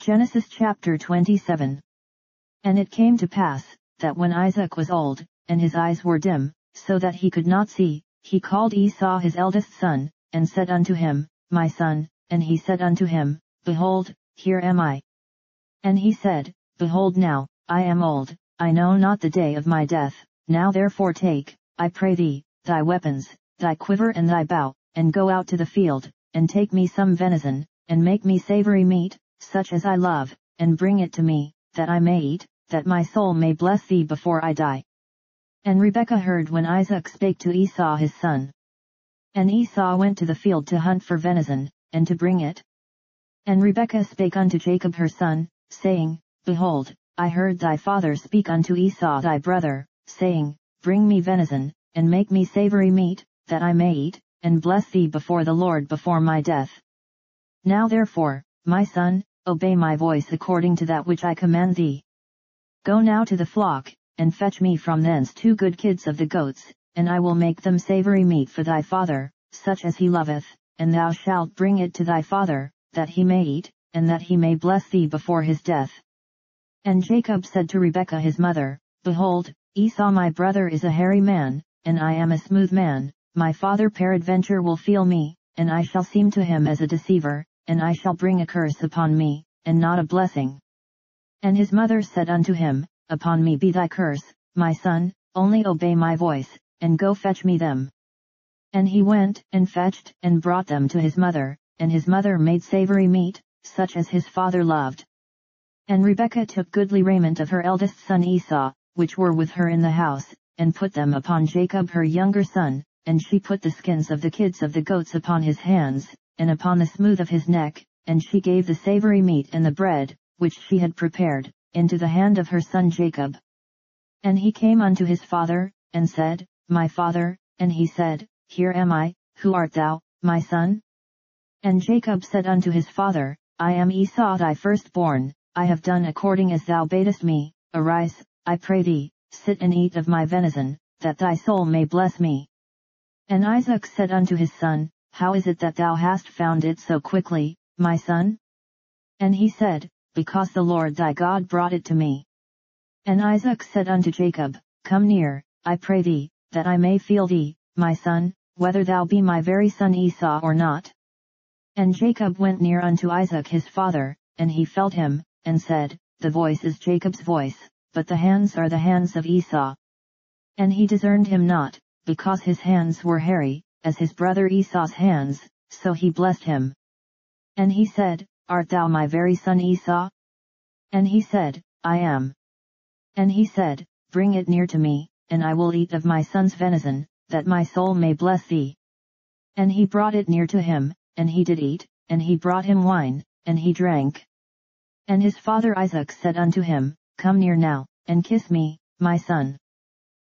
Genesis chapter 27. And it came to pass, that when Isaac was old, and his eyes were dim, so that he could not see, he called Esau his eldest son, and said unto him, My son, and he said unto him, Behold, here am I. And he said, Behold now, I am old, I know not the day of my death, now therefore take, I pray thee, thy weapons, thy quiver and thy bow, and go out to the field, and take me some venison, and make me savory meat, such as I love, and bring it to me, that I may eat, that my soul may bless thee before I die. And Rebekah heard when Isaac spake to Esau his son. And Esau went to the field to hunt for venison, and to bring it. And Rebekah spake unto Jacob her son, saying, Behold, I heard thy father speak unto Esau thy brother, saying, Bring me venison, and make me savory meat, that I may eat, and bless thee before the Lord before my death. Now therefore, my son, obey my voice according to that which I command thee. Go now to the flock, and fetch me from thence two good kids of the goats, and I will make them savory meat for thy father, such as he loveth, and thou shalt bring it to thy father, that he may eat, and that he may bless thee before his death. And Jacob said to Rebekah his mother, Behold, Esau my brother is a hairy man, and I am a smooth man, my father peradventure will feel me, and I shall seem to him as a deceiver, and I shall bring a curse upon me, and not a blessing. And his mother said unto him, Upon me be thy curse, my son, only obey my voice, and go fetch me them. And he went, and fetched, and brought them to his mother, and his mother made savory meat, such as his father loved. And Rebekah took goodly raiment of her eldest son Esau, which were with her in the house, and put them upon Jacob her younger son, and she put the skins of the kids of the goats upon his hands, and upon the smooth of his neck, and she gave the savory meat and the bread, which she had prepared, into the hand of her son Jacob. And he came unto his father, and said, My father, and he said, Here am I, who art thou, my son? And Jacob said unto his father, I am Esau thy firstborn, I have done according as thou badest me, arise, I pray thee, sit and eat of my venison, that thy soul may bless me. And Isaac said unto his son, how is it that thou hast found it so quickly, my son? And he said, Because the Lord thy God brought it to me. And Isaac said unto Jacob, Come near, I pray thee, that I may feel thee, my son, whether thou be my very son Esau or not. And Jacob went near unto Isaac his father, and he felt him, and said, The voice is Jacob's voice, but the hands are the hands of Esau. And he discerned him not, because his hands were hairy, as his brother Esau's hands, so he blessed him. And he said, Art thou my very son Esau? And he said, I am. And he said, Bring it near to me, and I will eat of my son's venison, that my soul may bless thee. And he brought it near to him, and he did eat, and he brought him wine, and he drank. And his father Isaac said unto him, Come near now, and kiss me, my son.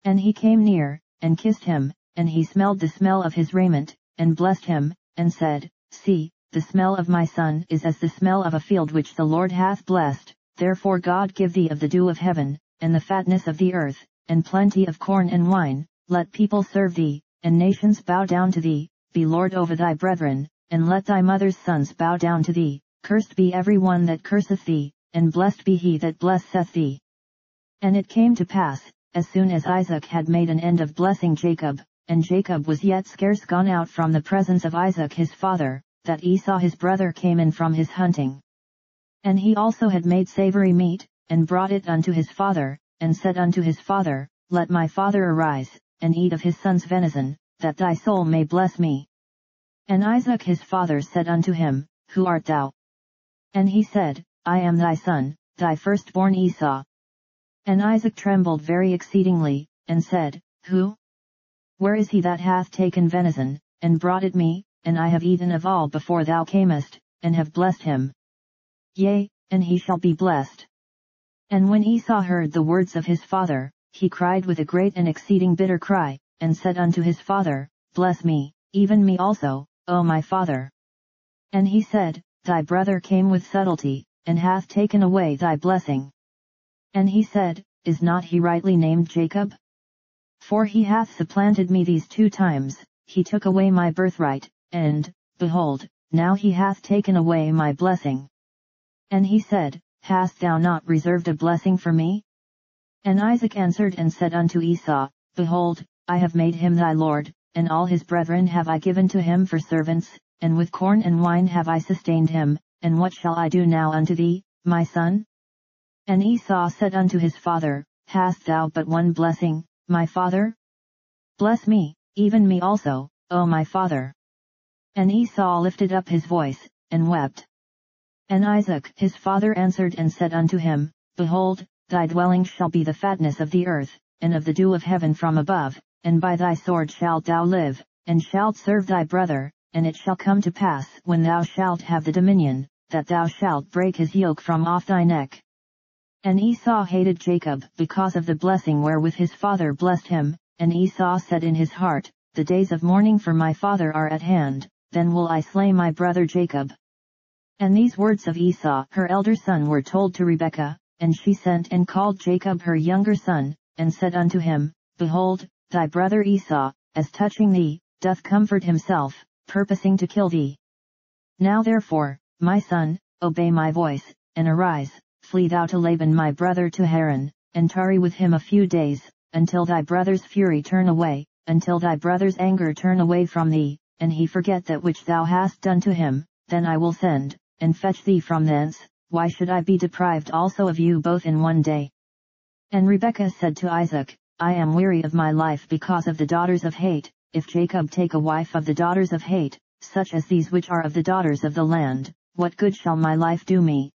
And he came near, and kissed him, and he smelled the smell of his raiment, and blessed him, and said, See, the smell of my son is as the smell of a field which the Lord hath blessed, therefore God give thee of the dew of heaven, and the fatness of the earth, and plenty of corn and wine, let people serve thee, and nations bow down to thee, be Lord over thy brethren, and let thy mother's sons bow down to thee, cursed be every one that curseth thee, and blessed be he that blesseth thee. And it came to pass, as soon as Isaac had made an end of blessing Jacob, and Jacob was yet scarce gone out from the presence of Isaac his father, that Esau his brother came in from his hunting. And he also had made savory meat, and brought it unto his father, and said unto his father, Let my father arise, and eat of his son's venison, that thy soul may bless me. And Isaac his father said unto him, Who art thou? And he said, I am thy son, thy firstborn Esau. And Isaac trembled very exceedingly, and said, Who? Where is he that hath taken venison, and brought it me, and I have eaten of all before thou camest, and have blessed him? Yea, and he shall be blessed. And when Esau heard the words of his father, he cried with a great and exceeding bitter cry, and said unto his father, Bless me, even me also, O my father. And he said, Thy brother came with subtlety, and hath taken away thy blessing. And he said, Is not he rightly named Jacob? For he hath supplanted me these two times, he took away my birthright, and, behold, now he hath taken away my blessing. And he said, Hast thou not reserved a blessing for me? And Isaac answered and said unto Esau, Behold, I have made him thy lord, and all his brethren have I given to him for servants, and with corn and wine have I sustained him, and what shall I do now unto thee, my son? And Esau said unto his father, Hast thou but one blessing, my father? Bless me, even me also, O my father. And Esau lifted up his voice, and wept. And Isaac his father answered and said unto him, Behold, thy dwelling shall be the fatness of the earth, and of the dew of heaven from above, and by thy sword shalt thou live, and shalt serve thy brother, and it shall come to pass when thou shalt have the dominion, that thou shalt break his yoke from off thy neck. And Esau hated Jacob because of the blessing wherewith his father blessed him, and Esau said in his heart, The days of mourning for my father are at hand, then will I slay my brother Jacob. And these words of Esau her elder son were told to Rebekah, and she sent and called Jacob her younger son, and said unto him, Behold, thy brother Esau, as touching thee, doth comfort himself, purposing to kill thee. Now therefore, my son, obey my voice, and arise, flee thou to Laban my brother to Haran, and tarry with him a few days, until thy brother's fury turn away, until thy brother's anger turn away from thee, and he forget that which thou hast done to him, then I will send, and fetch thee from thence, why should I be deprived also of you both in one day? And Rebekah said to Isaac, I am weary of my life because of the daughters of Heth, if Jacob take a wife of the daughters of Heth, such as these which are of the daughters of the land, what good shall my life do me?